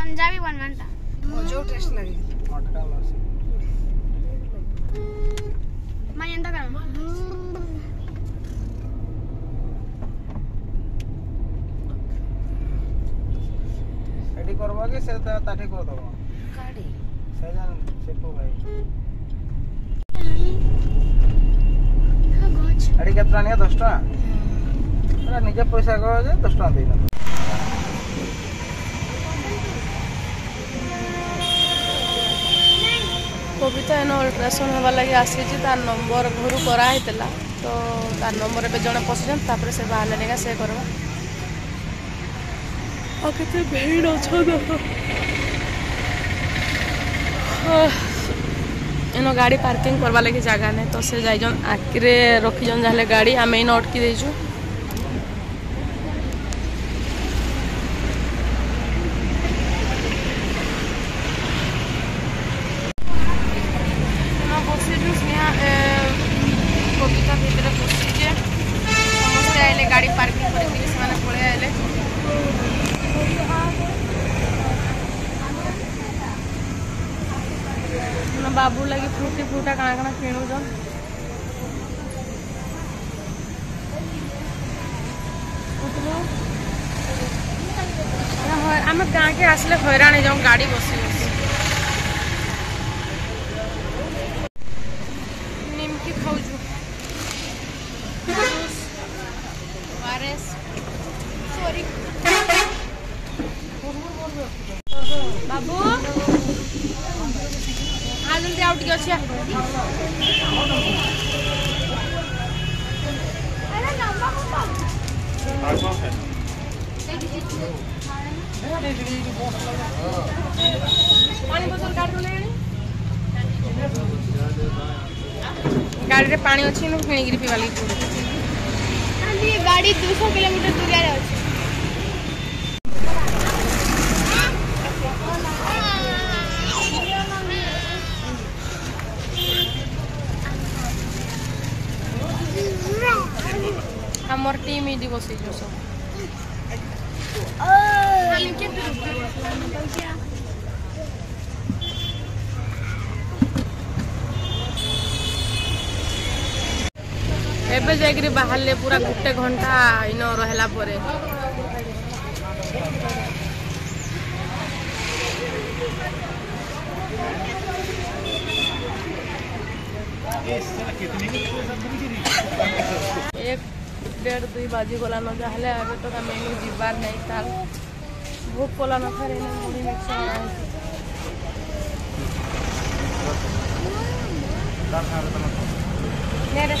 पंजाबी बनवाना जो टेस्ट लगे मटका लस मैं ఎంత కరం రెడీ করবাগে সেটা তাঠে করে দেব কাড়ি সাজান చెప్పు ভাই আড়ি কত টাকা 10 টাকা তোরা নিজে পয়সা কর 10 টাকা দিই না কবিতা ଏନ ଅଲ୍ଟ୍ରାସାଉଣ୍ଡ ହେବା ଲାଗି ଆସିଛି ତା ନମ୍ବର ଘରୁ କରାହେଇଥିଲା ତ ତା ନମ୍ବର ଏବେ ଜଣେ ପଶିଛନ୍ତି ତାପରେ ସେ ବାହାରିଲେ ନେଇକା ସେ କରବା ଆଉ କେତେ ଭିଡ଼ ଅଛନ୍ ଏନ ଗାଡ଼ି ପାର୍କିଂ କରିବା ଲାଗି ଜାଗା ନାହିଁ ତ ସେ ଯାଇଛନ୍ ଆଖିରେ ରଖିଛନ୍ ଯାହେଲେ ଗାଡ଼ି ଆମେ ଏଇନ ଅଟକି ଦେଇଛୁ बाबू लगी फ्रूटी फ्रूटा कण कण पीणू जो आम गाँके आसले गाड़ी बस निमकी ঠিক আছে ଗାଡ଼ିରେ ପାଣି ଅଛି ମୁଁ କିଣିକିରି ପିଇବା ଲାଗି ଗାଡ଼ି ଦୁଇଶହ କିଲୋମିଟର ଦୂରରେ ଅଛି আমার টিমই দিব সেই জন্য এবে যাইকি বাহারে পুরা গোটে ঘন্টা ইন রহলা পরে কেতনি ଦେଢ଼ ଦୁଇ ବାଜିଗଲାନ ଯାହେଲେ ଏବେ ତ ଆମେ ଏଇନୁ ଯିବାର ନାହିଁ ତାର ଭୋକ କଲାନ ଫେର ଏଇନୁ ମୁଢ଼ି ମିକ୍ସର ଆଣିଛି ନେରେ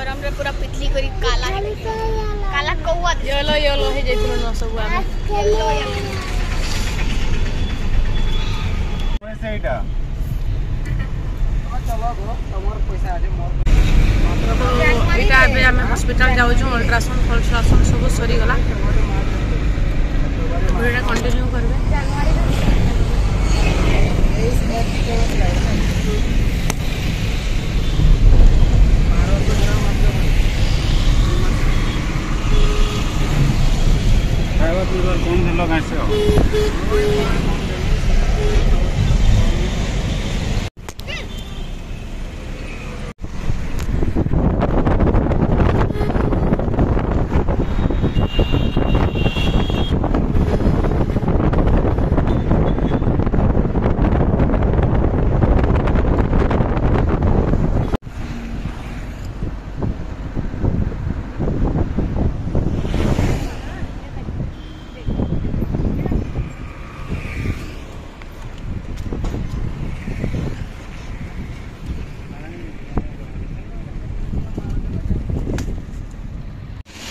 और हमरे पूरा पितली करी काला है काला कौआ येलो येलो है जैसे न सब हम पैसा एटा चलो गो तमोर पैसा आजे मोर এটা এবে আমি হসপিটাল যাওছু অল্ট্রাসাউন্ড ফল্ট্রাসাউন্ড সব সরিগলা ভিডিওটা কন্টিনিউ করবে জানুয়ারি Hello, myself.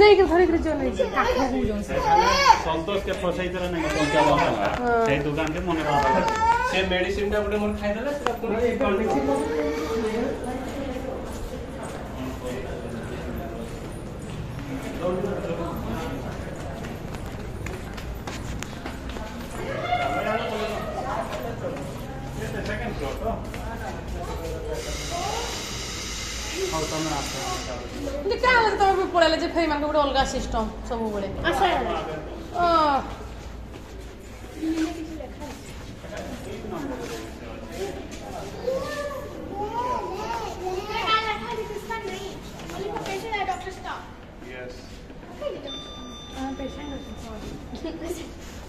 ಸ್ನೇಹಿತರು ಹೊರಗೆ ಜೋನ್ ಐತಿ ಕಾಕೂ ಜೋನ್ ಸಂತೋಷ ಕೆ ಫಸೈತರ ನಗೆ ಪಂಚಾ ଟା ଗୋଟେ ମୋର ଖାଇଦେଲା ସେଟା ତମେ ଆସ ଦେଖା ହେଲେ ତମେ ପଳେଇଲେ ଯେ ଫେରିମାନଙ୍କ ଗୋଟେ ଅଲଗା ସିଷ୍ଟମ ସବୁବେଳେ ଆସ Yes. Okay, you don't. I'm a patient.